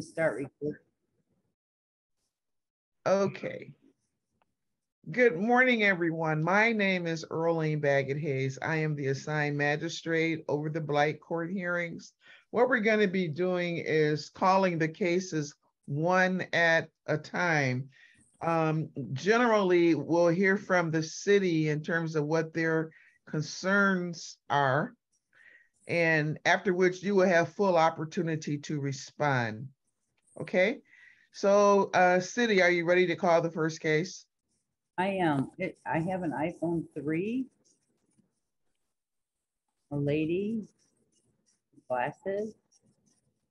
Start recording. Okay. Good morning, everyone. My name is Earlene Baggett Hayes. I am the assigned magistrate over the Blight Court hearings. What we're going to be doing is calling the cases one at a time. Um, generally, we'll hear from the city in terms of what their concerns are. And after which you will have full opportunity to respond. Okay, so uh, city, are you ready to call the first case? I am, it, I have an iPhone three. A lady, glasses,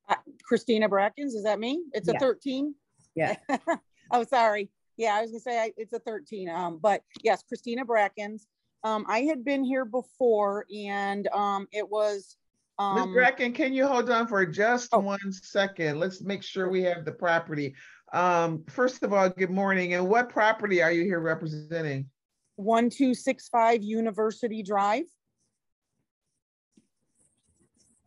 Uh, Christina Brackins, is that me? It's a thirteen? yeah, Oh, sorry. Yeah, I was gonna say I- it's a thirteen, um, but yes, Christina Brackins. Um, I had been here before and, um, it was, Ms. um, Bracken, can you hold on for just Oh. one second? Let's make sure we have the property. Um, first of all, good morning. And what property are you here representing? one, two, six, five University Drive.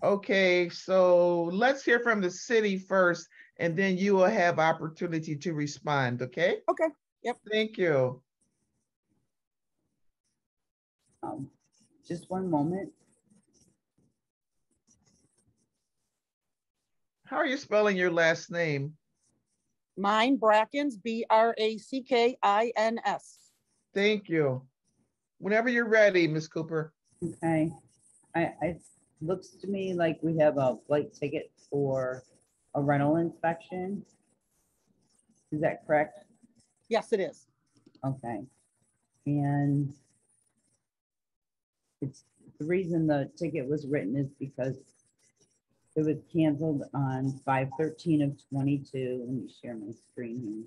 Okay, so let's hear from the city first, and then you will have opportunity to respond, okay? Okay, yep. Thank you. um, just one moment. How are you spelling your last name? Mine Brackins, B R A C K I N S. Thank you. Whenever you're ready, Ms. Cooper. Okay, I, I, looks to me like we have a blight ticket for a rental inspection. Is that correct? Yes, it is. Okay, and it's, the reason the ticket was written is because it was canceled on five thirteen of twenty-two. Let me share my screen here.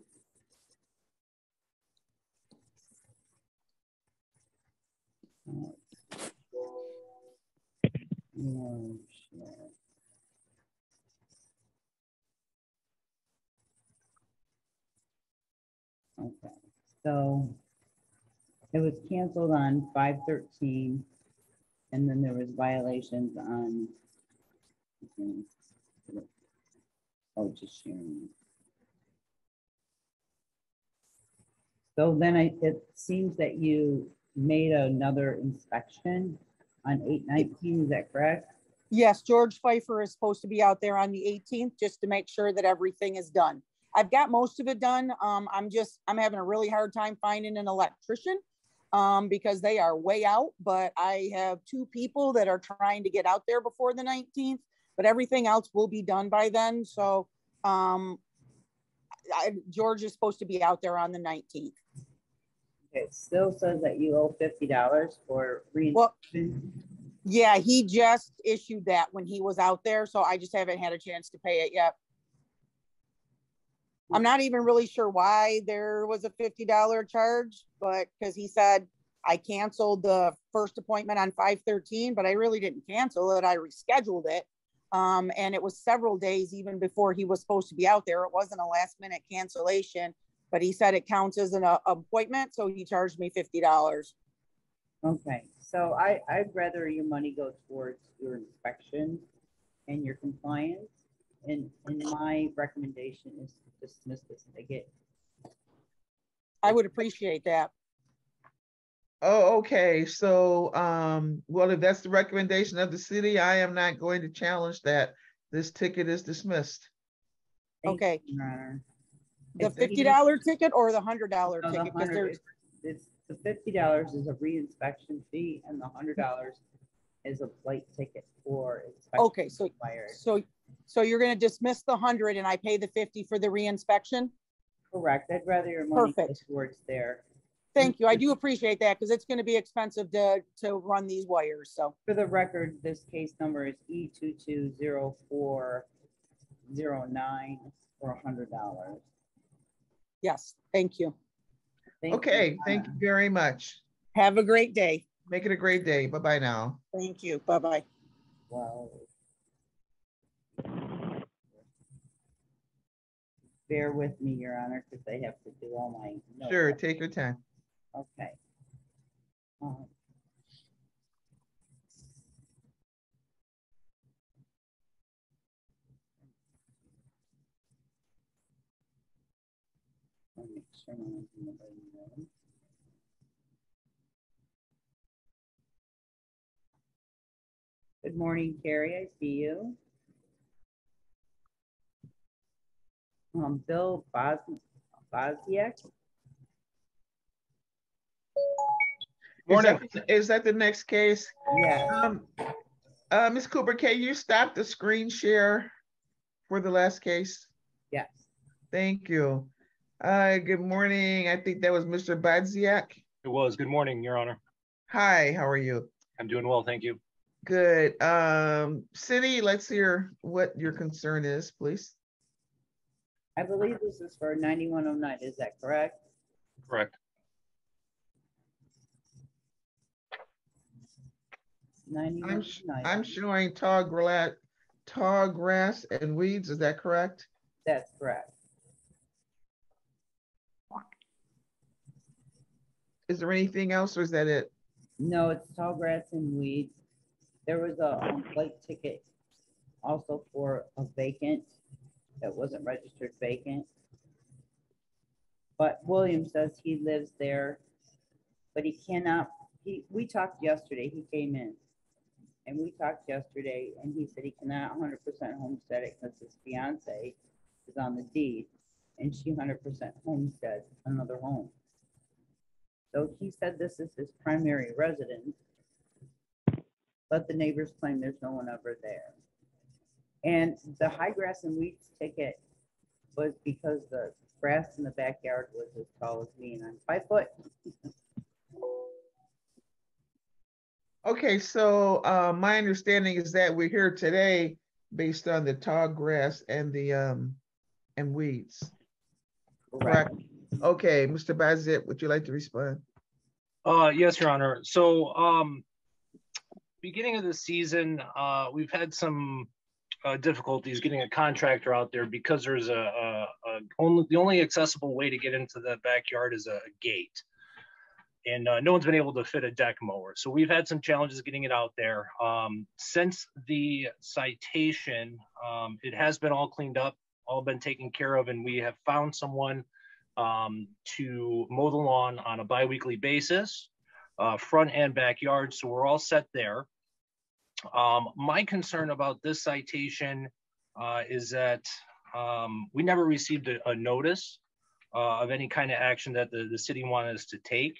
Okay, so it was canceled on five thirteen. And then there was violations on. Oh, just sharing. So then I, it seems that you made another inspection on eight nineteen, is that correct? Yes, George Pfeiffer is supposed to be out there on the eighteenth, just to make sure that everything is done. I've got most of it done. Um, I'm just, I'm having a really hard time finding an electrician. Um, because they are way out, but I have two people that are trying to get out there before the nineteenth. But everything else will be done by then, so, um. I, George is supposed to be out there on the nineteenth. It still says that you owe fifty dollars for Well- Yeah, he just issued that when he was out there, so I just haven't had a chance to pay it yet. I'm not even really sure why there was a fifty dollar charge, but because he said I canceled the first appointment on five thirteen, but I really didn't cancel it. I rescheduled it. Um, and it was several days even before he was supposed to be out there. It wasn't a last minute cancellation, but he said it counts as an uh, appointment, so he charged me fifty dollars. Okay, so I, I'd rather your money go towards your inspection and your compliance. And, and my recommendation is to dismiss this ticket. I would appreciate that. Oh, okay, so, um, well, if that's the recommendation of the city, I am not going to challenge that. This ticket is dismissed. Thank you, Okay. Your Honor. The If fifty dollar ticket or the hundred dollar No, the ticket? Because 100 there's, It's, the fifty dollars is a reinspection fee and the hundred dollars is a blight ticket for inspection. Okay, so- required. so, so you're gonna dismiss the hundred and I pay the fifty for the reinspection? Correct, I'd rather your money go Perfect. towards there. Thank you. I do appreciate that because it's gonna be expensive to, to run these wires, so. For the record, this case number is E two two zero four zero nine for a hundred dollars. Yes, thank you. Okay, thank you very much. Have a great day. Make it a great day. Bye-bye now. Thank you. Bye-bye. Well. Bear with me, Your Honor, because they have to do all my. notes. Sure, take your time. Okay. Um, make sure Good morning, Carrie. I see you. Um, Bill Bos Bosniak. Is that, is that the next case? yeah, Um, uh, Ms. Cooper, can you stop the screen share for the last case? yes. Thank you. Uh, good morning. I think that was Mr. Badziak. It was. Good morning, Your Honor. Hi, how are you? I'm doing well, thank you. Good. Um, Cindy, let's hear what your concern is, please. I believe this is for ninety-one oh nine, is that correct? Correct. Ninety-one sh-. I'm showing tall grass, tall grass and weeds. Is that correct? That's correct. Is there anything else or is that it? No, it's tall grass and weeds. There was a um, late ticket also for a vacant that wasn't registered vacant. But William says he lives there, but he cannot, he, we talked yesterday, he came in. And we talked yesterday and he said he cannot hundred percent homestead it because his fiance is on the deed and she hundred percent homesteads another home. So he said this is his primary residence. But the neighbors claim there's no one ever there. And the high grass and weeds ticket was because the grass in the backyard was as tall as me and I'm five foot. Okay, so, uh, my understanding is that we're here today based on the tall grass and the, um, and weeds. Correct. Okay, Mr. Baziak, would you like to respond? Uh, yes, Your Honor. So, um, beginning of the season, uh, we've had some uh, difficulties getting a contractor out there because there's a, a, a only the only accessible way to get into the backyard is a gate. And uh, no one's been able to fit a deck mower. So we've had some challenges getting it out there. Um, since the citation, um, it has been all cleaned up, all been taken care of, and we have found someone um, to mow the lawn on a biweekly basis, uh, front and backyard. So we're all set there. Um, my concern about this citation uh, is that um, we never received a, a notice uh, of any kind of action that the, the city wanted us to take.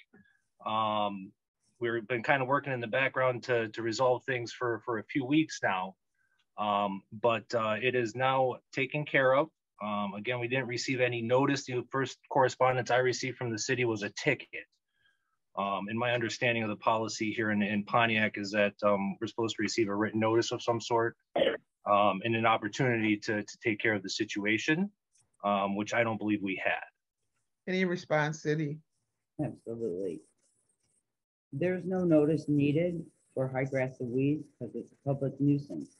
Um, we've been kind of working in the background to, to resolve things for, for a few weeks now. Um, but uh, it is now taken care of. Um, again, we didn't receive any notice. The first correspondence I received from the city was a ticket. Um, and my understanding of the policy here in, in Pontiac is that um, we're supposed to receive a written notice of some sort um, and an opportunity to, to take care of the situation, um, which I don't believe we had. Any response, Cindy? Absolutely. There's no notice needed for high grass and weeds because it's a public nuisance.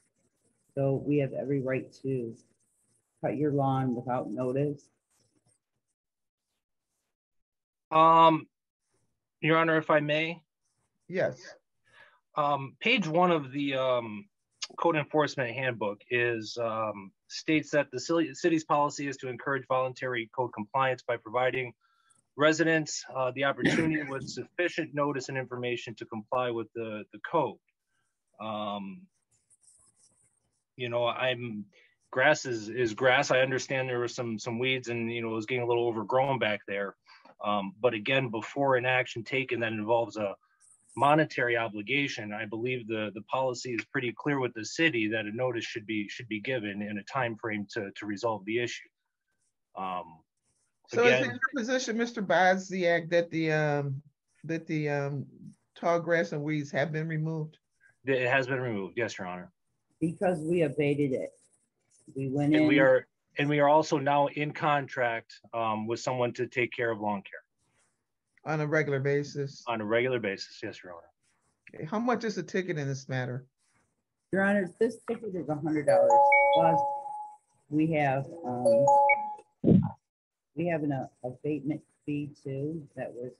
So we have every right to cut your lawn without notice. Um, Your Honor, if I may, Yes. um, page one of the um, code enforcement handbook is um, states that the city, city's policy is to encourage voluntary code compliance by providing residents uh, the opportunity with sufficient notice and information to comply with the, the code. Um, you know, I'm grass is is grass. I understand there were some some weeds and you know it was getting a little overgrown back there. Um, but again, before an action taken that involves a monetary obligation, I believe the, the policy is pretty clear with the city that a notice should be, should be given in a time frame to, to resolve the issue. Um, So is it your position, Mr. Baziak, that the, um, that the, um, tall grass and weeds have been removed? it has been removed, yes, Your Honor. Because we abated it. We went in. And we are, and we are also now in contract, um, with someone to take care of lawn care On a regular basis? on a regular basis, yes, Your Honor. Okay, How much is the ticket in this matter? Your Honor, this ticket is a hundred dollars plus we have, um, we have an uh, abatement fee too that was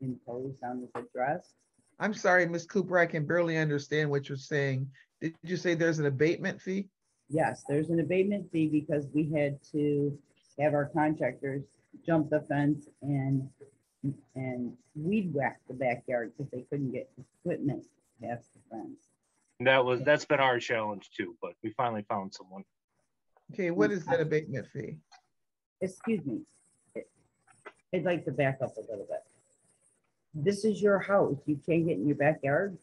imposed on this address. I'm sorry, Ms. Cooper, I can barely understand what you're saying. Did you say there's an abatement fee? Yes, there's an abatement fee because we had to have our contractors jump the fence and, and weed whack the backyard because they couldn't get equipment past the fence. That was, that's been our challenge too, but we finally found someone. Okay, what is that abatement fee? Excuse me. I'd like to back up a little bit. This is your house. You can't get in your backyard?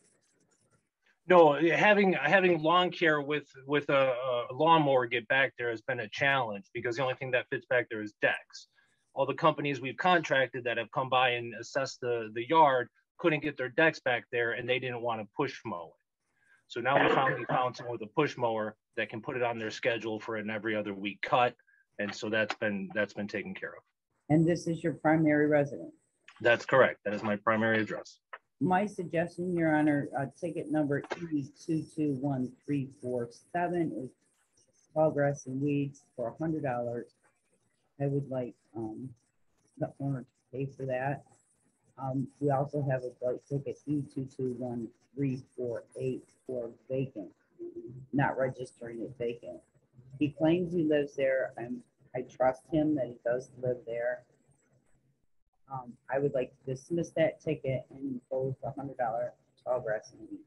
No, having, having lawn care with, with a a lawnmower get back there has been a challenge because the only thing that fits back there is decks. All the companies we've contracted that have come by and assessed the, the yard couldn't get their decks back there and they didn't want to push mow it. So now we finally found someone with a push mower that can put it on their schedule for an every other week cut. And so that's been, that's been taken care of. And this is your primary residence? That's correct. That is my primary address. My suggestion, Your Honor, uh, ticket number E two two one three four seven is tall grass and weeds for a hundred dollars. I would like, um, the owner to pay for that. Um, we also have a blight ticket E two two one three four eight for vacant, not registering it vacant. He claims he lives there. I'm, I trust him that he does live there. Um, I would like to dismiss that ticket and impose a hundred dollar tall grass and weed.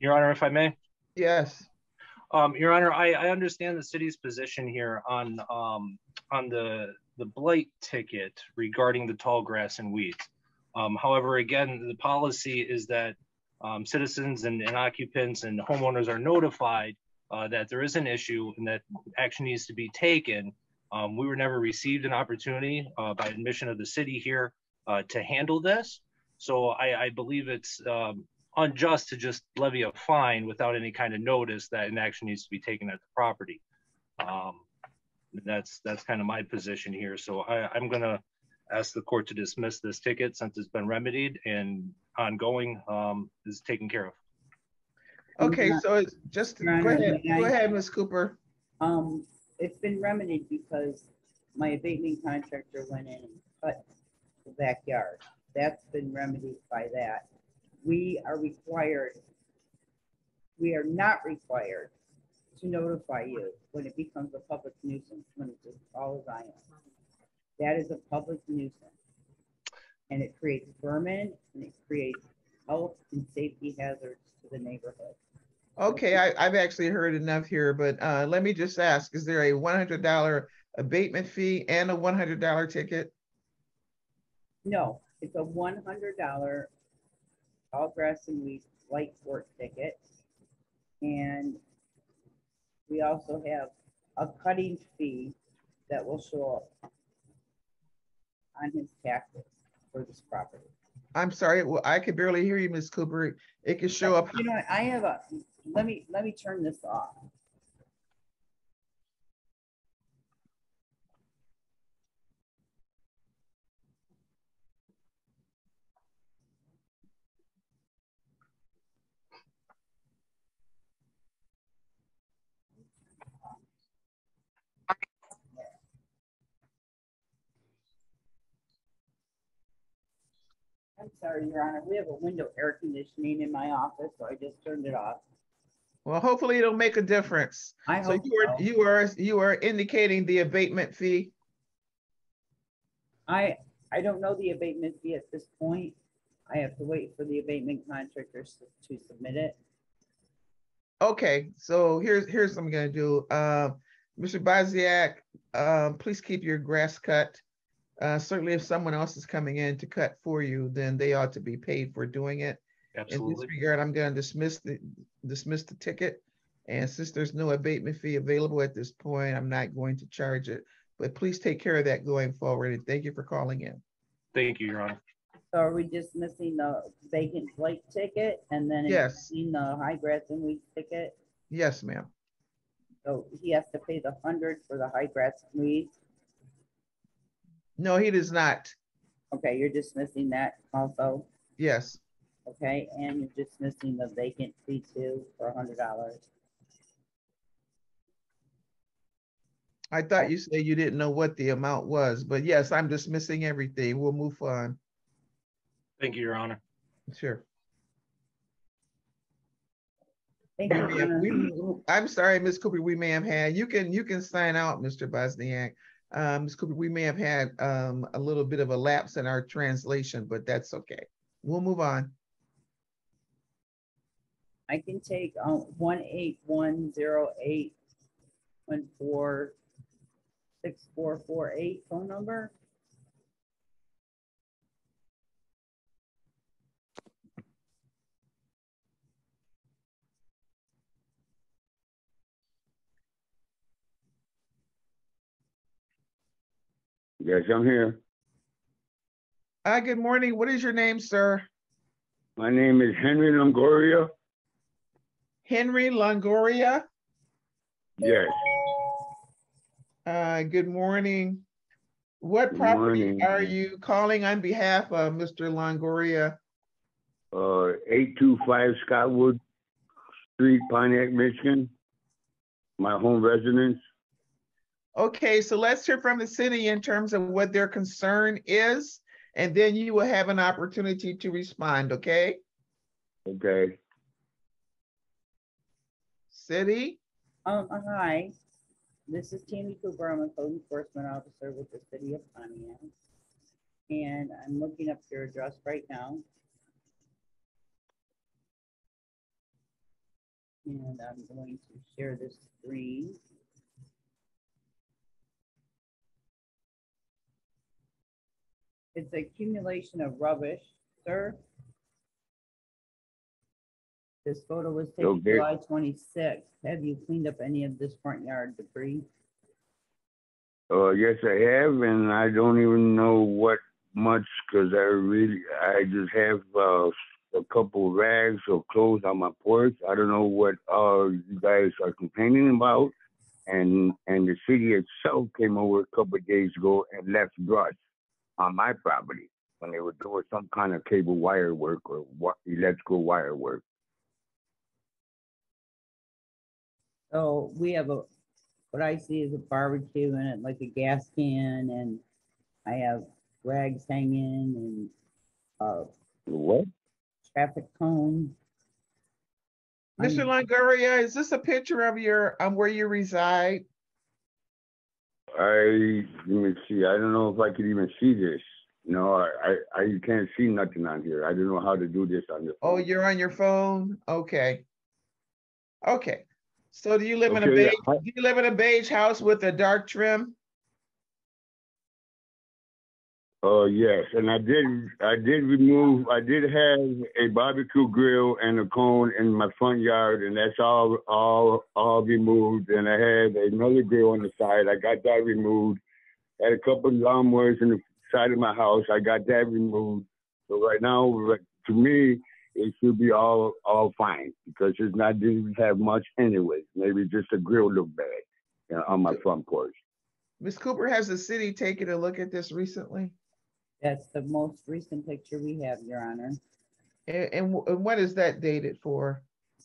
Your Honor, if I may? Yes, Um, Your Honor, I, I understand the city's position here on, um, on the, the blight ticket regarding the tall grass and weeds. Um, however, again, the policy is that, um, citizens and, and occupants and homeowners are notified, uh, that there is an issue and that action needs to be taken. Um, we were never received an opportunity, uh, by admission of the city here, uh, to handle this. So I, I believe it's, um, unjust to just levy a fine without any kind of notice that an action needs to be taken at the property. Um, that's, that's kind of my position here. So I, I'm gonna ask the court to dismiss this ticket since it's been remedied and ongoing, um, is taken care of. Okay, so it's just, go Your Honor, ahead, may I- go ahead, Ms. Cooper. Um, it's been remedied because my abatement contractor went in and cut the backyard. That's been remedied by that. We are required, we are not required to notify you when it becomes a public nuisance, when it's as I am. That is a public nuisance. And it creates vermin and it creates health and safety hazards to the neighborhood. Okay, I, I've actually heard enough here, but, uh, let me just ask, is there a one hundred dollar abatement fee and a one hundred dollar ticket? No, it's a one hundred dollar all grass and weed blight court ticket. And we also have a cutting fee that will show up on his taxes for this property. I'm sorry, well, I could barely hear you, Ms. Cooper. It can show up, You know, I have a, let me, let me turn this off. I'm sorry, Your Honor, we have a window air conditioning in my office, so I just turned it off. Well, hopefully it'll make a difference. I So hope you are, so. you are, you are indicating the abatement fee? I, I don't know the abatement fee at this point. I have to wait for the abatement contractors to to submit it. Okay, so here's, here's what I'm gonna do. Uh, Mr. Baziak, um, please keep your grass cut. Uh, certainly if someone else is coming in to cut for you, then they ought to be paid for doing it. In this regard, I'm gonna dismiss the, dismiss the ticket. And since there's no abatement fee available at this point, I'm not going to charge it. But please take care of that going forward, and thank you for calling in. Thank you, Your Honor. So are we dismissing the vacant blight ticket and then Yes. including the high grass and weed ticket? Yes, ma'am. So he has to pay the hundred for the high grass and weeds? No, he does not. Okay, you're dismissing that also, Yes, okay? And you're dismissing the vacant fee too for a hundred dollars. I thought you said you didn't know what the amount was, but yes, I'm dismissing everything. We'll move on. Thank you, Your Honor. Sure. Thank you. We may have- Donna. we- I'm sorry, Ms. Cooper, we may have had, you can, you can sign out, Mr. Bosniak. Um, Ms. Cooper, we may have had, um, a little bit of a lapse in our translation, but that's okay. We'll move on. I can take, um, one eight one zero eight one four six four four eight phone number. Yes, I'm here. Uh, good morning. What is your name, sir? My name is Henry Longoria. Henry Longoria? Yes, Uh, good morning. What Good property morning. are you calling on behalf of, Mr. Longoria? uh, eight two five Scottwood Street, Pontiac, Michigan. My home residence. Okay, so let's hear from the city in terms of what their concern is, and then you will have an opportunity to respond, okay? Okay, City? Um, hi, this is Tammy Cooper. I'm a code enforcement officer with the city of Pontiac. And I'm looking up your address right now. And I'm going to share this screen. It's accumulation of rubbish, sir. This photo was taken. July twenty-sixth. Have you cleaned up any of this front yard debris? uh, yes, I have, and I don't even know what much, cause I really, I just have, uh, a couple rags or clothes on my porch. I don't know what, uh, you guys are complaining about. And, and the city itself came over a couple of days ago and left brush on my property when they were doing some kind of cable wire work or electrical wire work. So we have a, what I see is a barbecue in it, like a gas can, and I have rags hanging and a What? traffic cone. Mr. I'm- Longoria, is this a picture of your, um, where you reside? I let me see. I don't know if I could even see this. No, I, I, I can't see nothing on here. I don't know how to do this on the Oh, phone. you're on your phone? Okay. Okay, so do you live in a Okay, beige, I- do you live in a beige house with a dark trim? Uh, yes, and I did. I did remove. I did have a barbecue grill and a cone in my front yard, and that's all, all, all removed. And I had another grill on the side. I got that removed. Had a couple of lawnmowers in the side of my house. I got that removed. So right now, to me, it should be all, all fine because it's not didn't have much anyway. Maybe just a grill look bad you know, on my front porch. Ms. Cooper, has the city taken a look at this recently? That's the most recent picture we have, Your Honor, And, and and what is that dated for?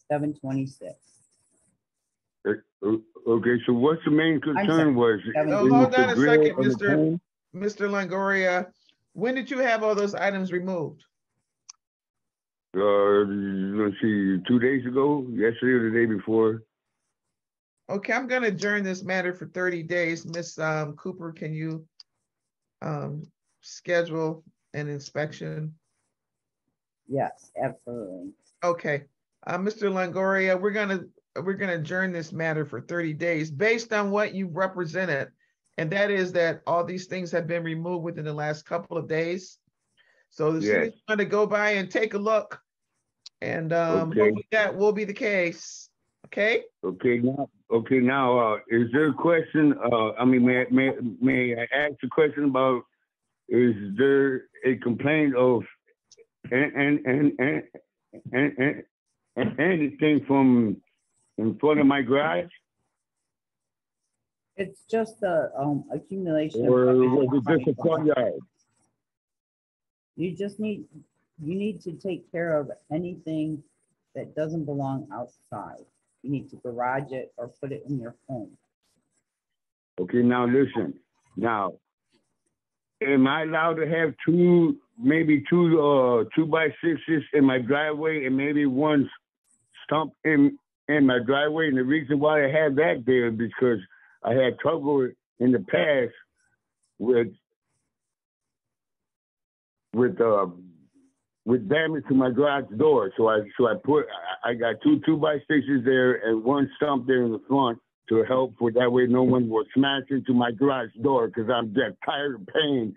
seven twenty-six. Uh, uh, Okay, so what's the main concern was? No, hold on a second, Mr. Mr. Longoria, when did you have all those items removed? Uh, let's see, two days ago, yesterday or the day before. Okay, I'm gonna adjourn this matter for thirty days. Ms. um, Cooper, can you um, schedule an inspection? Yes, absolutely. Okay, uh, Mr. Longoria, we're gonna, we're gonna adjourn this matter for thirty days based on what you represented. And that is that all these things have been removed within the last couple of days. So the city's gonna go by and take a look. And um, Okay. that will be the case, okay? Okay, now, okay, now, uh, is there a question, uh, I mean, may, may, may I ask a question about, is there a complaint of, and, and, and, and, and, and, and anything from in front of my garage? It's just the, um, accumulation. Or rubbish was in it just a front front yard. yard? You just need, you need to take care of anything that doesn't belong outside. You need to garage it or put it in your home. Okay, now listen, now, am I allowed to have two, maybe two, uh, two by sixes in my driveway and maybe one stump in, in my driveway, and the reason why I have that there is because I had trouble in the past with with uh with damage to my garage door. So I so I put I, got two two by sixes there and one stump there in the front to help for that way no one will smash into my garage door because I'm just tired of paying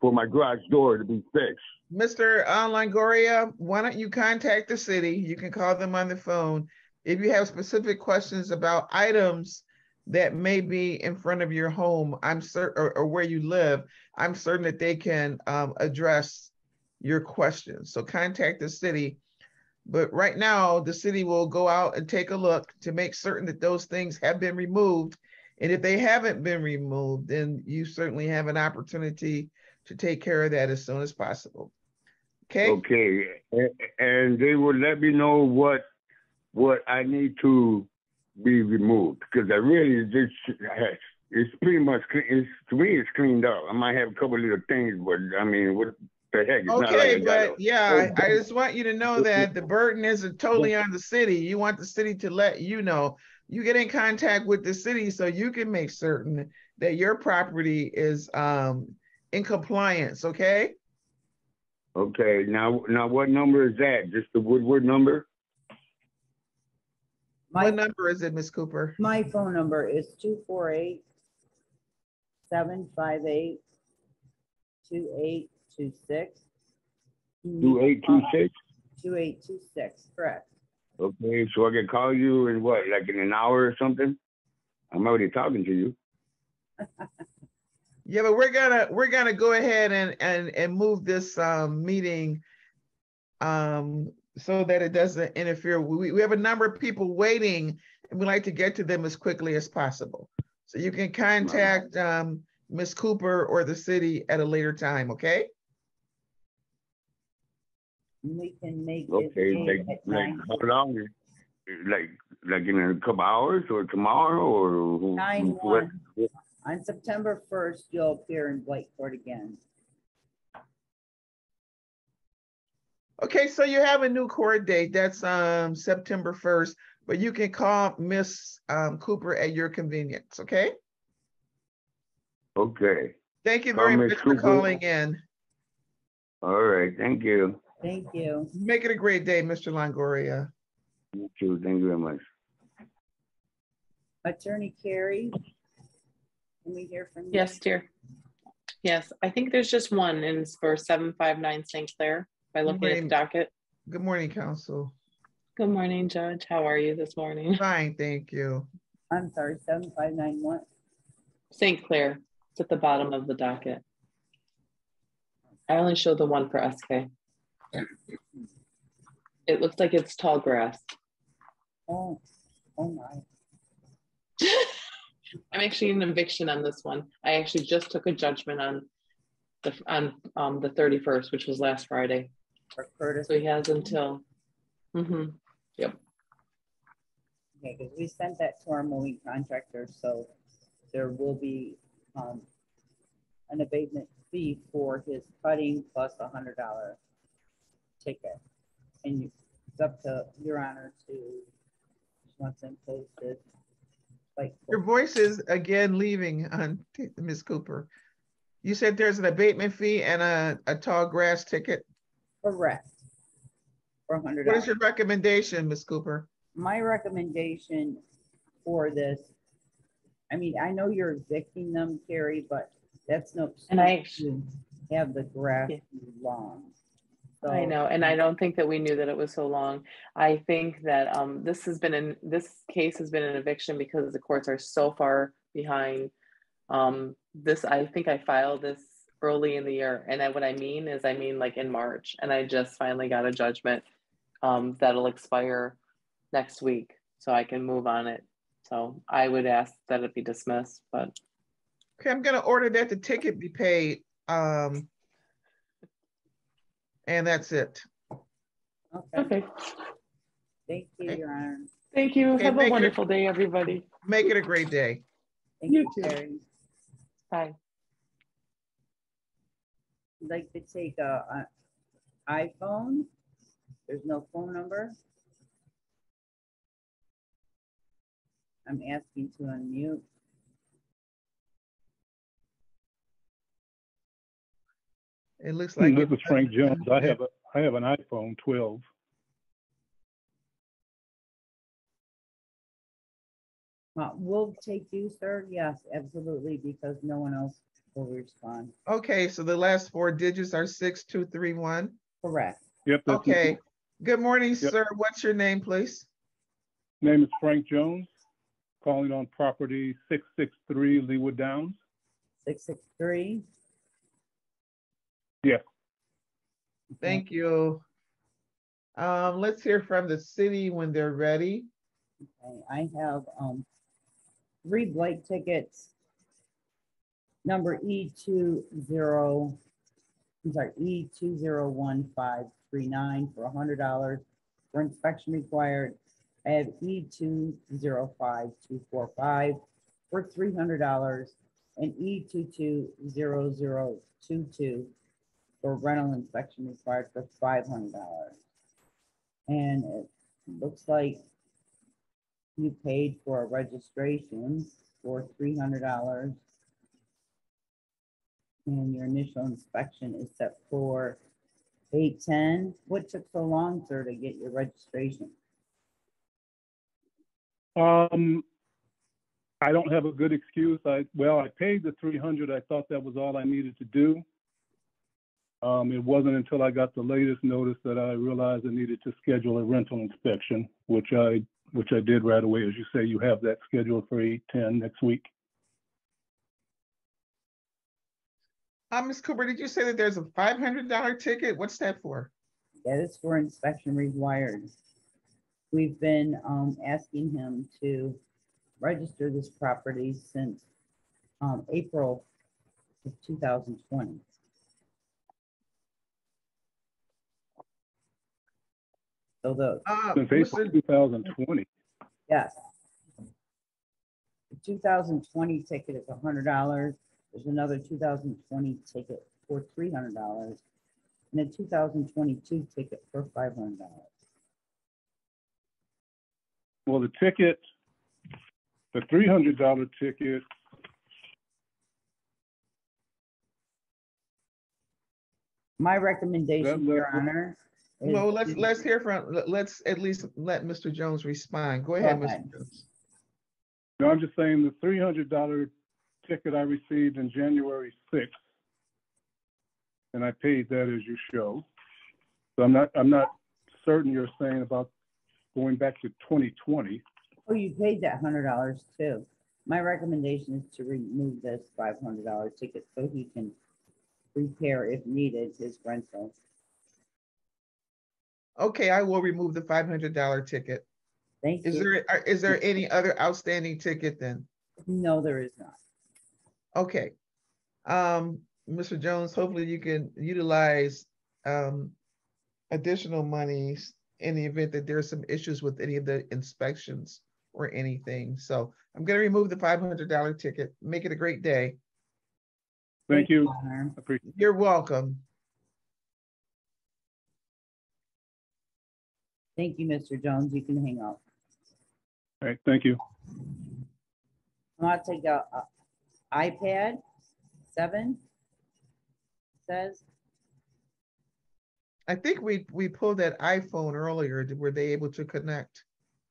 for my garage door to be fixed. Mr. Longoria, why don't you contact the city? You can call them on the phone. If you have specific questions about items that may be in front of your home, I'm certain, or, or where you live, I'm certain that they can um, address your questions. So contact the city. But right now, the city will go out and take a look to make certain that those things have been removed. And if they haven't been removed, then you certainly have an opportunity to take care of that as soon as possible. Okay? Okay, and they will let me know what what I need to be removed because I really just it's pretty much clean. It's, to me it's cleaned up. I might have a couple little things, but I mean, what the heck? It's not like Okay, got but a- yeah, I I just want you to know that the burden isn't totally on the city. You want the city to let you know. You get in contact with the city so you can make certain that your property is um in compliance, okay? Okay, now now what number is that? Just the Woodward number? My, What number is it, Miss Cooper? my phone number is two four eight seven five eight two eight two six. Two eight two six. Two eight two six, correct. Okay, so I can call you in what, like in an hour or something? I'm already talking to you. Yeah, but we're gonna, we're gonna go ahead and, and, and move this, um, meeting um, so that it doesn't interfere. We, we have a number of people waiting and we'd like to get to them as quickly as possible. So you can contact, um, Ms. Cooper or the city at a later time, okay? And We can make it. Okay, date like, at like nine- how long? Like, like in a couple hours or tomorrow or? Nine what? one. On September first, you'll appear in Blight Court again. Okay, so you have a new court date. That's, um, September first, but you can call Miss, um, Cooper at your convenience, okay? Okay, Thank you Call very Ms. much for Cooper. calling in. all right, thank you. Thank you. Make it a great day, Mr. Longoria. Thank you too, thank you very much. Attorney Carey? Can we hear from you? Yes, dear. Yes, I think there's just one and it's for seven five nine St. Clair by looking at the docket. Good morning, council. Good morning, Judge. How are you this morning? Fine, thank you. I'm sorry, seven five nine one. St. Clair, it's at the bottom of the docket. I only showed the one for SK. It looks like it's tall grass. Oh, oh my. I'm actually in eviction on this one. I actually just took a judgment on the, on, um, the thirty-first, which was last Friday. Curtis. So he has until, Mm-hmm. Okay, because we sent that to our mowing contractor, so there will be, um, an abatement fee for his cutting plus a hundred dollar ticket. And you- it's up to your honor to, once them posted. Like, Your voice is again leaving on T- Ms. Cooper. You said there's an abatement fee and a, a tall grass ticket. correct. For a hundred What is your recommendation, Ms. Cooper? My recommendation for this, I mean, I know you're evicting them, Carrie, but that's no. And I- excuse Have the grass Yeah. long. I know, and I don't think that we knew that it was so long. I think that um this has been in, this case has been an eviction because the courts are so far behind. Um, this, I think I filed this early in the year, and I, what I mean is, I mean like in March, and I just finally got a judgment um that'll expire next week, so I can move on it. So I would ask that it be dismissed, but Okay, I'm gonna order that the ticket be paid. Um, and that's it. Okay, okay. thank you, Okay. Your Honor. Thank you. Okay, Have a you. wonderful day, everybody. Make it a great day. Thank You you, too. Bye. I'd Like to take a, a iPhone. There's no phone number. I'm asking to unmute. It looks like. This it is Frank Jones. I have a, I have an iPhone 12. Uh, we'll take you, sir. Yes, absolutely, because no one else will respond. Okay, so the last four digits are six, two, three, one. Correct. Yep. that's me. Okay, good morning, Yep. sir. What's your name, please? Name is Frank Jones, calling on property 663 Leewood Downs. Six, six, three. Yeah. Thank you. Um, let's hear from the city when they're ready. Okay, I have um, three blight tickets, number E20, I'm sorry, E201539 for $100 for inspection required. I have E205245 for $300 and E220022 for rental inspection required for five hundred dollars. And it looks like you paid for a registration for three hundred dollars. And your initial inspection is set for eight ten. What took so long, sir, to get your registration? Um, I don't have a good excuse. I, well, I paid the 300. I thought that was all I needed to do. Um, it wasn't until I got the latest notice that I realized I needed to schedule a rental inspection, which I which I did right away. As you say, you have that scheduled for 8:10 next week. Uh, Ms. Cooper, did you say that there's a $500 ticket? What's that for? That is for inspection required. We've been um, asking him to register this property since um, April of 2020. So the, Uh, Since April Mr. 2020. Yes. The two thousand twenty ticket is hundred dollars. There's another two thousand twenty ticket for three hundred dollars. And a two thousand twenty-two ticket for five hundred dollars. Well, the ticket, the three hundred dollar ticket, My recommendation, Your level- Honor. Is Well, let's, let's hear from, let- let's at least let Mr. Jones respond. Go Go ahead, ahead. Mr. Jones. no, I'm just saying the three hundred dollar ticket I received in January sixth. And I paid that as you show. So I'm not, I'm not certain you're saying about going back to twenty twenty. Oh, you paid that hundred dollars too. My recommendation is to remove this five hundred dollar ticket so he can repair if needed his rental. Okay, I will remove the five hundred dollar ticket. Thank Is you. there, are- is there any other outstanding ticket then? No, there is not. Okay. Um, Mr. Jones, hopefully you can utilize um additional monies in the event that there's some issues with any of the inspections or anything. So I'm gonna remove the five hundred dollar ticket. Make it a great day. Thank you. Appreciate You're welcome. Thank you, Mr. Jones. You can hang up. All right, thank you. I'm gonna take a, a iPad seven. Says, I think we, we pulled that iPhone earlier. Were they able to connect?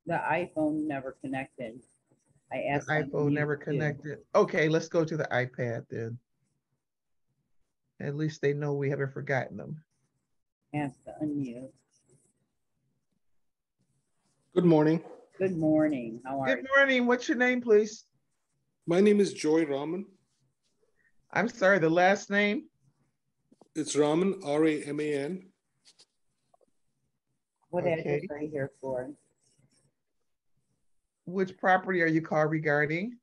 the iPhone never connected. I asked. them to iPhone mute never too. connected. Okay, let's go to the iPad then. At least they know we haven't forgotten them. Ask to unmute. Good morning. Good morning. How are Good you? Good morning. What's your name, please? My name is Joy Raman. I'm sorry, the last name? It's Raman, R A M A N. What address are you here for? Which property are you called regarding?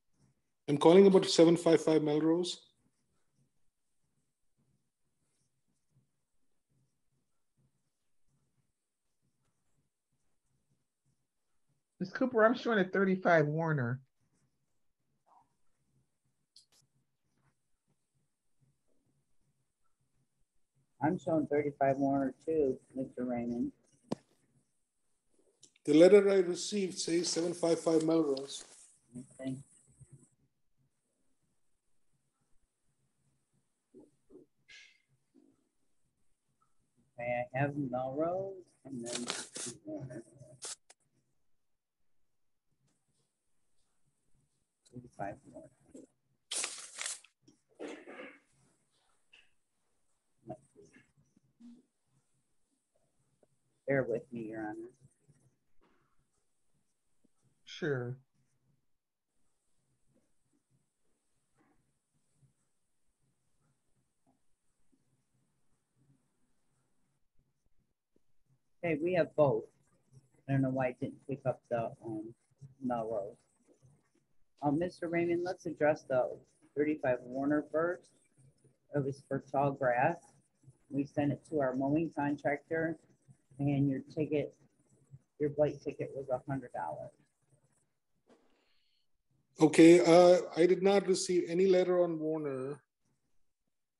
I'm calling about 755 Melrose. Ms. Cooper, I'm showing a thirty-five Warner. I'm showing thirty-five Warner too, Mr. Raymond. The letter I received says 755 Melrose. Okay. Okay, I have Melrose and then Warner. Thirty-five more. Bear with me, Your Honor. Sure. Okay, we have both. I don't know why it didn't pick up the, um, Melrose. Um, Mr. Raymond, let's address the thirty-five Warner first. It was for tall grass. We sent it to our mowing contractor and your ticket, your blight ticket was a hundred dollars. Okay, uh, I did not receive any letter on Warner.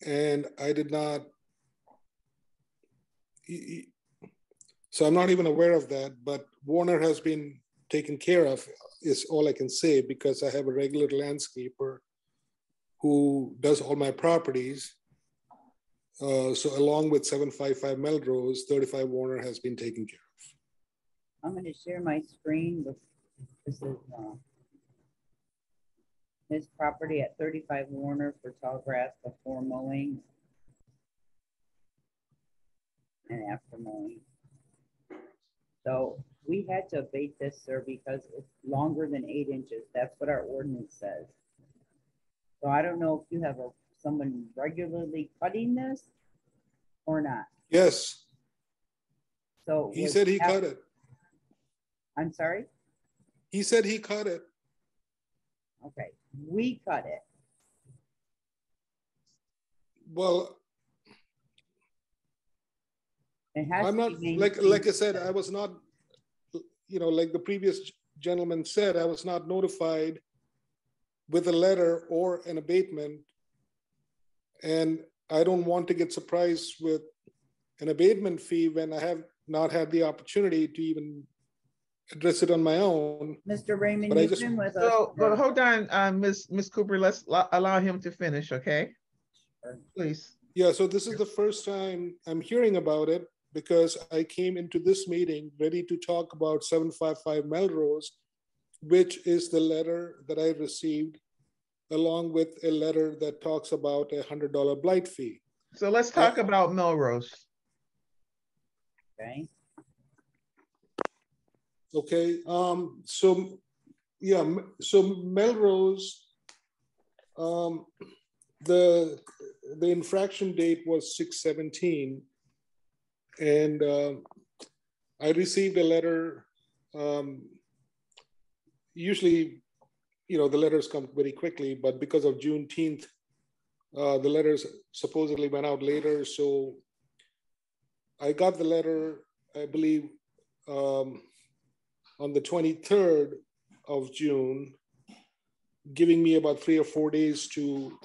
And I did not. So I'm not even aware of that, but Warner has been taken care of, is all I can say, because I have a regular landscaper who does all my properties. Uh, so along with seven five five Melrose, thirty-five Warner has been taken care of. I'm gonna share my screen with, this is, uh, his property at thirty-five Warner for tall grass before mowing. And after mowing. So we had to abate this, sir, because it's longer than eight inches. That's what our ordinance says. So I don't know if you have a, someone regularly cutting this or not. Yes, So. he said he cut it. I'm sorry? He said he cut it. Okay, we cut it. Well, It has I'm to not, be like, like I said, I was not, you know, like the previous gentleman said, I was not notified with a letter or an abatement. And I don't want to get surprised with an abatement fee when I have not had the opportunity to even address it on my own. Mr. Raymond, you've just- been with us. So, but hold on, uh, Ms. Ms. Cooper, let's allow him to finish, okay? Please. Yeah, so this is the first time I'm hearing about it because I came into this meeting ready to talk about seven five five Melrose, which is the letter that I received along with a letter that talks about a hundred dollar blight fee. So let's talk about Melrose. Okay, Okay, um, so, yeah, so Melrose, um, the, the infraction date was six seventeen. And, um, I received a letter, um, usually, you know, the letters come very quickly, but because of Juneteenth, uh, the letters supposedly went out later, so I got the letter, I believe, um, on the 23rd of June, giving me about three or four days to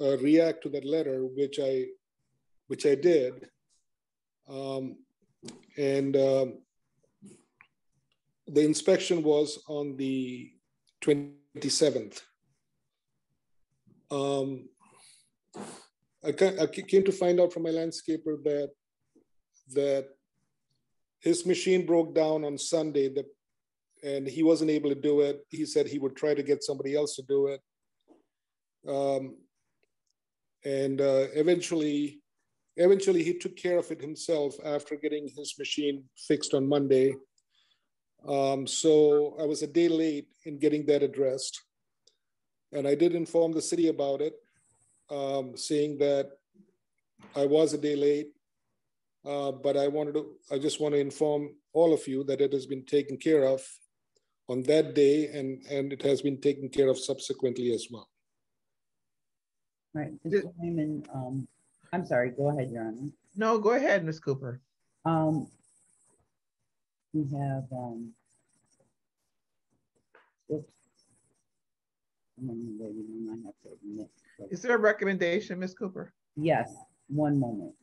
uh, react to that letter, which I, which I did. Um, and um, the inspection was on the 27th. Um, I, I came to find out from my landscaper that that his machine broke down on Sunday. The and he wasn't able to do it. He said he would try to get somebody else to do it. Um, and uh, eventually, eventually he took care of it himself after getting his machine fixed on Monday. Um, so I was a day late in getting that addressed. And I did inform the city about it, um, saying that I was a day late. Uh, but I wanted to, I just want to inform all of you that it has been taken care of on that day and, and it has been taken care of subsequently as well. right, Mr. Raymond, um, I'm sorry, go ahead, Your Honor. No, go ahead, Ms. Cooper. Um, we have, um, oops. I'm waiting I have to admit, Is there a recommendation, Ms. Cooper? Yes, one moment.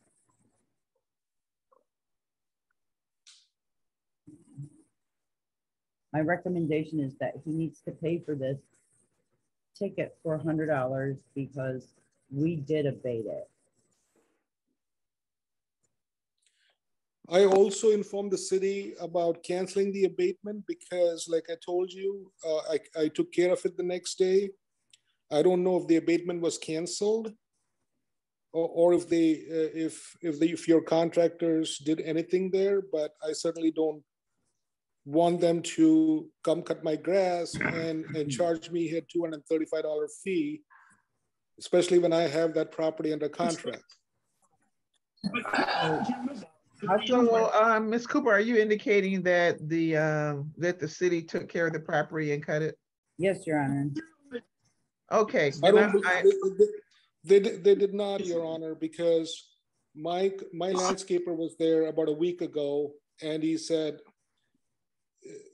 My recommendation is that he needs to pay for this ticket for a hundred dollars because we did abate it. I also informed the city about canceling the abatement because like I told you, uh, I, I took care of it the next day. I don't know if the abatement was canceled or, or if they, uh, if, if the, if your contractors did anything there, but I certainly don't want them to come cut my grass and, and charge me a two hundred and thirty-five dollar fee, especially when I have that property under contract. So, um, Ms. Cooper, are you indicating that the, um, that the city took care of the property and cut it? Yes, Your Honor. Okay. I don't, I- they, they- they, did- not, Your Honor, because Mike, my landscaper was there about a week ago and he said,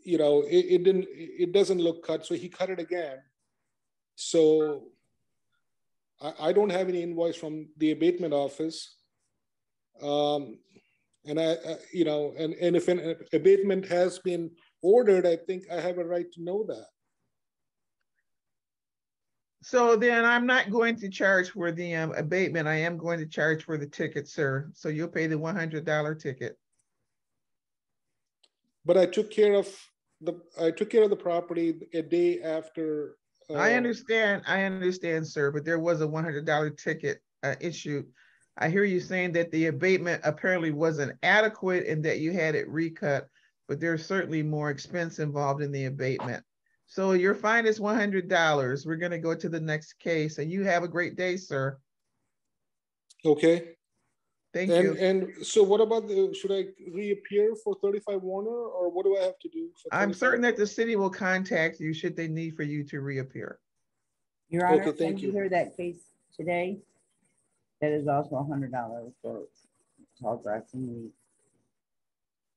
you know, it, it didn't, it doesn't look cut, so he cut it again. So I, I don't have any invoice from the abatement office. Um, and I, I- you know, and, and if an abatement has been ordered, I think I have a right to know that. So then I'm not going to charge for the um, abatement. I am going to charge for the ticket, sir. So you'll pay the one hundred dollar ticket. But I took care of the, I took care of the property a day after. I uh, understand, I understand, sir, but there was a one hundred dollar ticket uh, issued. I hear you saying that the abatement apparently wasn't adequate and that you had it recut, but there's certainly more expense involved in the abatement. So your fine is one hundred dollars. We're gonna go to the next case and you have a great day, sir. Okay, Thank and, you. and so what about the, should I reappear for thirty-five Warner or what do I have to do? for I'm certain that the city will contact you should they need for you to reappear. Your Honor, Okay, can thank you you. hear that case today? That is also a hundred dollars for tall grass and weeds.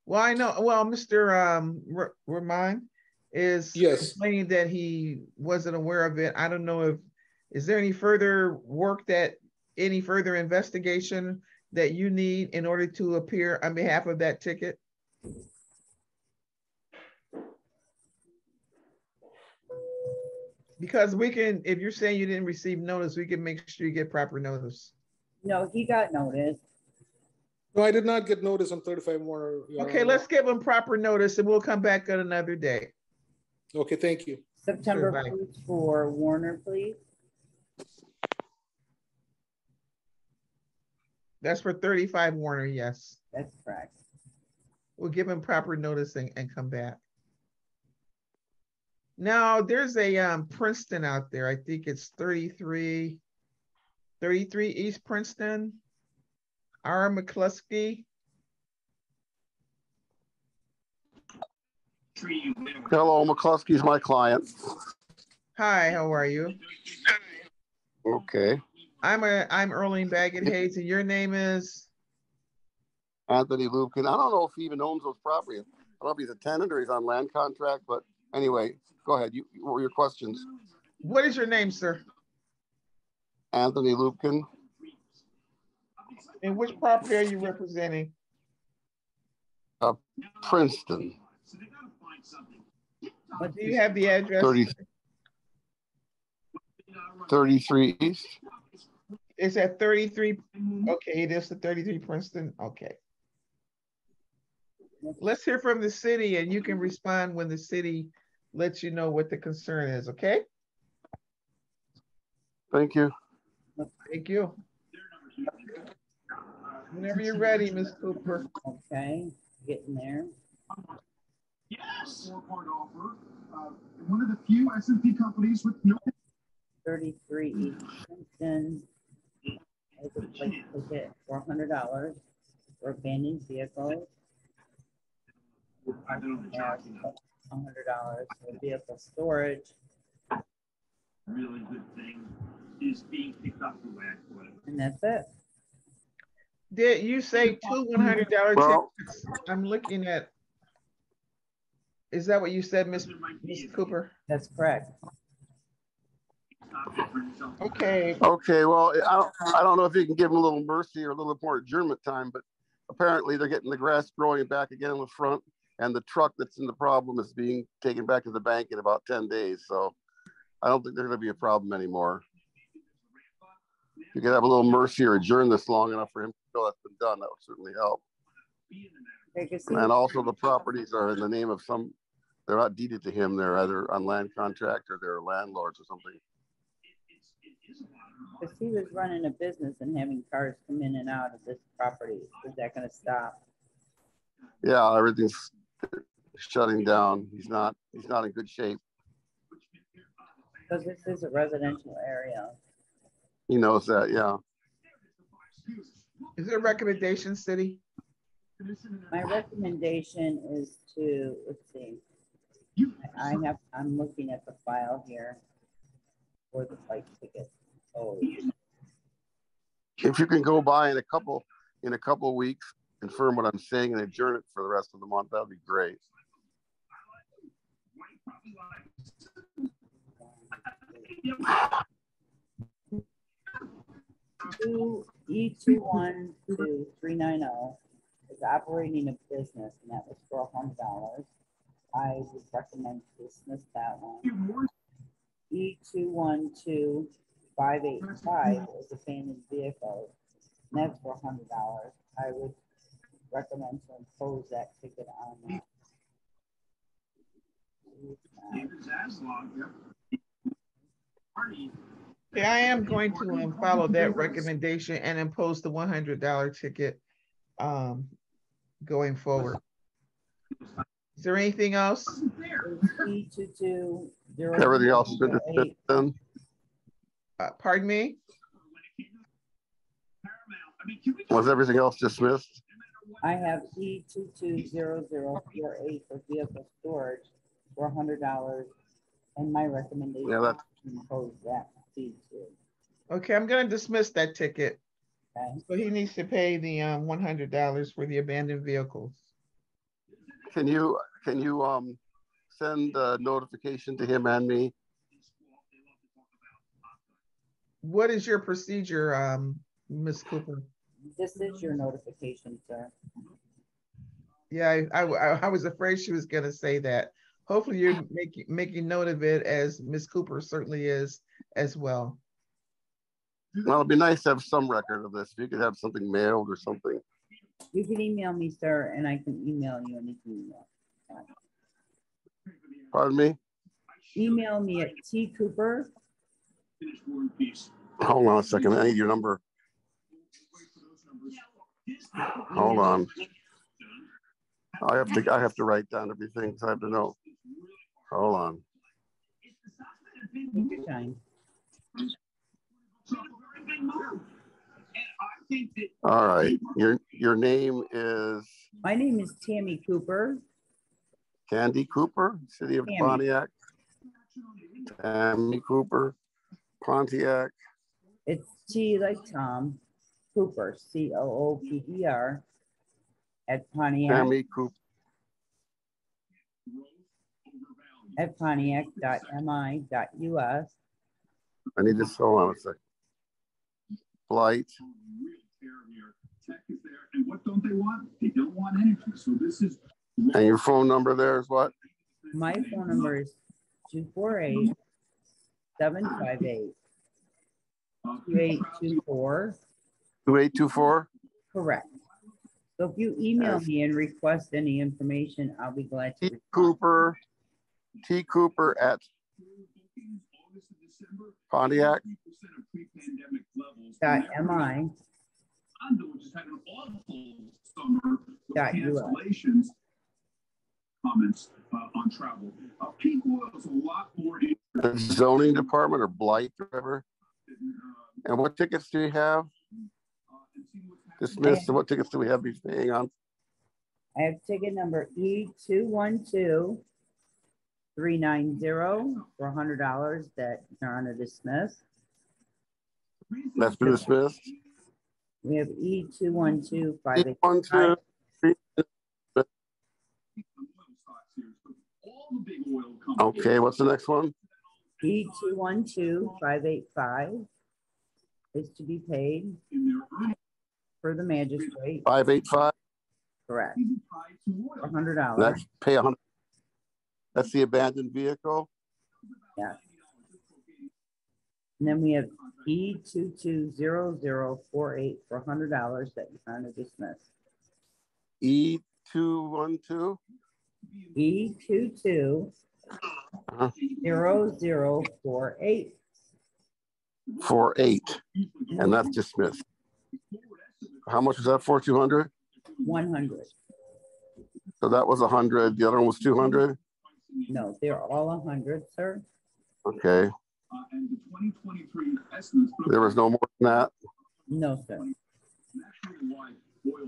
Well, I know, well, Mr. Um, R- Ramon is Yes. complaining that he wasn't aware of it. I don't know if, is there any further work that, any further investigation that you need in order to appear on behalf of that ticket? Because we can, if you're saying you didn't receive notice, we can make sure you get proper notice. No, he got notice. No, I did not get notice on thirty-five Warner. Okay, let's give them proper notice and we'll come back on another day. Okay, thank you. September bye. first for Warner, please. That's for thirty-five Warner, yes. That's correct. We'll give him proper notice and, and come back. Now, there's a um, Princeton out there. I think it's 33, 33 East Princeton. R. McCluskey. Hello, McCluskey's my client. Hi, how are you? Okay. I'm a I'm Erling Baggett Hayes, and your name is Anthony Lupkin. I don't know if he even owns those properties. I don't know if he's a tenant or he's on land contract, but anyway, go ahead. You, what were your questions? what is your name, sir? Anthony Lupkin, And which property are you representing? Uh, Princeton, What Do you have the address? 30, 33 East. It's at 33. Okay, it is the 33 Princeton. Okay. Let's hear from the city and you can respond when the city lets you know what the concern is, okay? Thank you. Thank you. Whenever you're ready, Ms. Cooper. Okay, getting there. Yes. Uh, One of the few S and P companies with no Thirty-three East Princeton. Has a blight ticket for hundred dollars for abandoned vehicles. Parking has hundred dollars for vehicle storage. really good thing is being picked up the way I put it. And that's it. Did you say two one hundred dollar Well- tickets? I'm looking at. Is that what you said, Miss Ms. Cooper? That's correct. Okay, Okay, well, I don't, I don't know if you can give them a little mercy or a little more adjournment time, but apparently they're getting the grass growing back again in the front. And the truck that's in the problem is being taken back to the bank in about ten days, so I don't think they're gonna be a problem anymore. If you could have a little mercy or adjourn this long enough for him to feel that's been done, that would certainly help. Okay, 'cause he- And also the properties are in the name of some, they're not deeded to him, they're either on land contract or they're landlords or something. Cause he was running a business and having cars come in and out of this property. Is that gonna stop? Yeah, everything's shutting down. He's not, he's not in good shape. Cause this is a residential area. He knows that, yeah. Is there a recommendation, city? My recommendation is to, let's see. I I have, I'm looking at the file here for the blight ticket. Oh, If you can go by in a couple, in a couple weeks, confirm what I'm saying and adjourn it for the rest of the month, that'd be great. E two one two three nine oh is operating a business and that was for hundred dollars. I would recommend to dismiss that one. E two one two five eight five is abandoned vehicle, and that's for hundred dollars. I would recommend to impose that ticket on that. Yeah, I am going to um, follow that recommendation and impose the one hundred dollar ticket um, going forward. Is there anything else? E two two zero. Everything else has been dismissed then? Uh, Pardon me? Was everything else dismissed? I have E two two zero zero four eight for vehicle storage for a hundred dollars. And my recommendation Yeah, that's- to impose that fee too. Okay, I'm gonna dismiss that ticket. Okay, So he needs to pay the um, one hundred dollars for the abandoned vehicles. Can you, can you, um, send a notification to him and me? What is your procedure, um, Ms. Cooper? this is your notification, sir. Yeah, I, I, I was afraid she was gonna say that. Hopefully you're making, making note of it as Ms. Cooper certainly is as well. Well, it'd be nice to have some record of this. If you could have something mailed or something. You can email me, sir, and I can email you anything you want. Pardon me? Email me at T Cooper, Hold on a second. I need your number. Hold on. I have to, I have to write down everything. so I have to know. Hold on. Take your time. All right. Your, your name is My name is Tammy Cooper. Candy Cooper, City of Tammy. Pontiac. Tammy Cooper, Pontiac. It's T like Tom, Cooper, C O O P E R. At Pontiac, Tammy Cooper. at Pontiac dot M I dot U S. I need this. Hold on a second. Flight. Tech is there, and what don't they want? They don't want energy, so this is. And your phone number there is what? My phone number is two four eight seven five eight two eight two four. 2824? Correct. So if you email me and request any information, I'll be glad to. T Cooper, T Cooper at Pontiac. Dot MI Honda, which has had an awful summer. with US. Cancellations. Comments uh, on travel. Uh, peak oil is a lot more. the zoning department or blight, whatever. And what tickets do you have? Dismissed, what tickets do we have he's paying on? I have ticket number E two one two three nine zero for a hundred dollars that are on a dismiss. That's been dismissed. We have E two one two five eight One, two, three. All the big oil companies. Okay, what's the next one? E two one two five eight five is to be paid In their earnings for the magistrate. Five eight five, correct, Even tied to a oil. hundred dollars. That's pay a hundred. That's the abandoned vehicle. Yeah. And then we have E two two zero zero four eight for a hundred dollars that you kind of dismissed. E two one two. E two two Uh-huh. zero zero four eight. And that's dismissed. How much was that for? Two hundred? One hundred. So that was a hundred, the other one was two hundred? No, they're all a hundred, sir. Okay, Uh, and the 2023 estimates. there was no more than that? No, sir.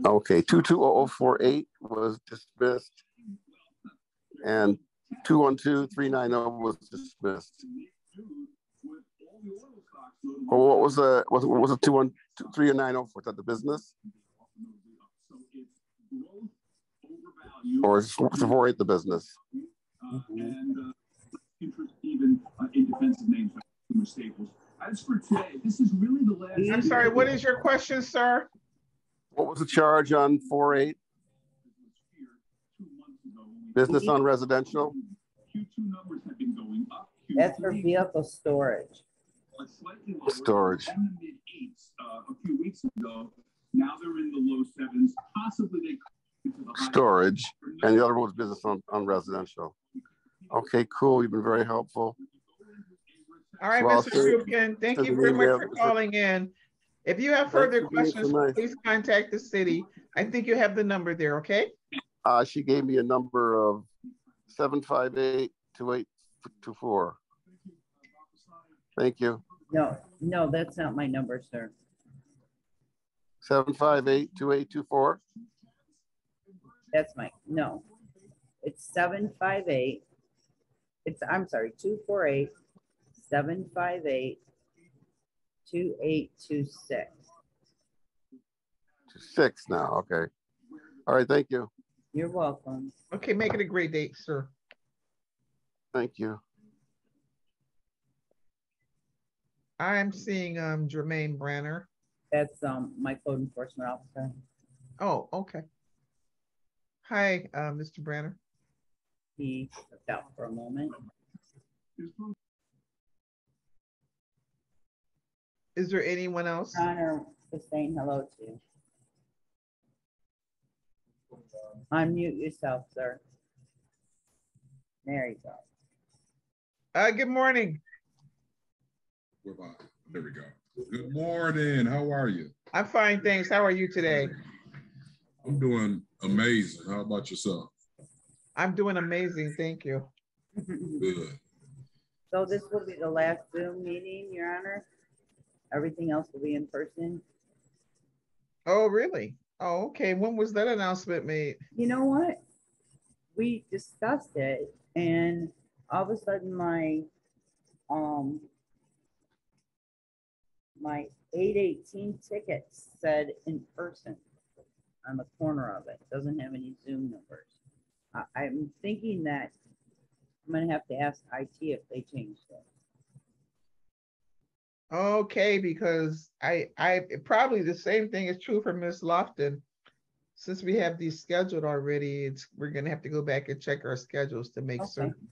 Okay, two two oh oh four eight was dismissed. And two one two three nine oh was dismissed. with all the oil stocks loaded Well, what was the, was, what was it two one, three nine oh, was that the business? So it's growth over value. Or is four eight the business? Uh, and uh, interest even uh, in defensive names like consumer staples. As for today, this is really the last. I'm sorry, what is your question, sir? What was the charge on four eight? Business on residential? Q2 numbers have been going up. That's for vehicle storage. lower, Storage. In the mid eights uh, a few weeks ago. Now they're in the low sevens. Possibly they. Could get to the high- Storage, and the other one was business on, on residential. Okay, cool, you've been very helpful. All right, So Mr. send- Shupkin, thank you very much for calling in. If you have further you for being so questions, nice. please contact the city. I think you have the number there, okay? Uh, she gave me a number of seven five eight two eight two four. Thank you. No, no, that's not my number, sir. Seven five eight two eight two four. That's my, no. It's seven five eight. It's, I'm sorry, two four eight, seven five eight, two eight two six. Six now, okay. All right, thank you. You're welcome. Okay, make it a great date, sir. Thank you. I'm seeing um Jermaine Branner. That's, um, my code enforcement officer. Oh, okay. Hi, uh, Mr. Branner. He stepped out for a moment. Is there anyone else? Connor was saying hello to you. Unmute yourself, sir. There you go. Uh, good morning. Where am I? There we go. Good morning. How are you? I'm fine, thanks. How are you today? I'm doing amazing. How about yourself? I'm doing amazing, thank you. Good. So this will be the last Zoom meeting, Your Honor. Everything else will be in person. Oh, really? Oh, okay. When was that announcement made? You know what? We discussed it and all of a sudden my, um, my eight eighteen ticket said in person on the corner of it. Doesn't have any Zoom numbers. I, I'm thinking that I'm gonna have to ask IT if they changed it. Okay, because I, I, probably the same thing is true for Miss Lofton. Since we have these scheduled already, it's, we're gonna have to go back and check our schedules to make Okay. certain.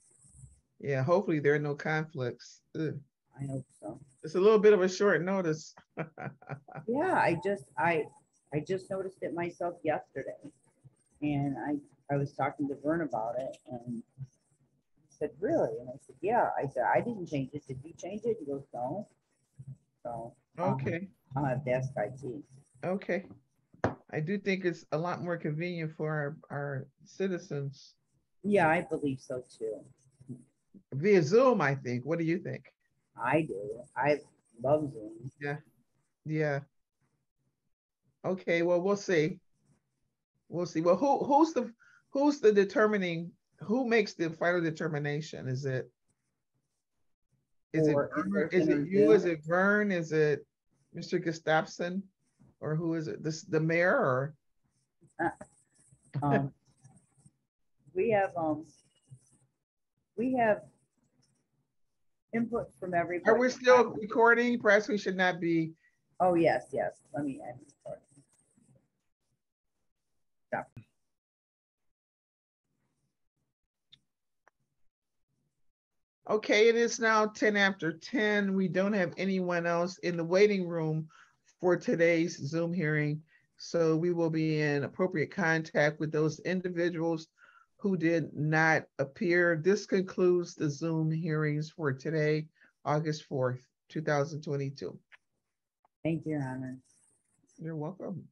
Yeah, hopefully there are no conflicts. Ugh. I hope so. It's a little bit of a short notice. Yeah, I just, I, I just noticed it myself yesterday. And I, I was talking to Vern about it and he said, really? And I said, yeah. I said, I didn't change it. Did you change it? He goes, no. So. um, Okay, I'll have to ask IT. okay. I do think it's a lot more convenient for our, our citizens Yeah, I believe so too. via Zoom, I think. What do you think? I do. I love Zoom. Yeah. Yeah. Okay, well, we'll see. We'll see. Well, who, who's the, who's the determining, who makes the final determination? Is it? Is it, For Vern? is in-person it you? Is it Vern? Is it Mr. Gustafson? Or who is it? This, the mayor or? Um, we have, um, we have input from everybody. Are we still recording? Perhaps we should not be, Oh, yes, yes. Let me end. Okay, it is now 10 after 10. We don't have anyone else in the waiting room for today's Zoom hearing. So we will be in appropriate contact with those individuals who did not appear. This concludes the Zoom hearings for today, August 4th, 2022. Thank you, Your Honor. You're welcome.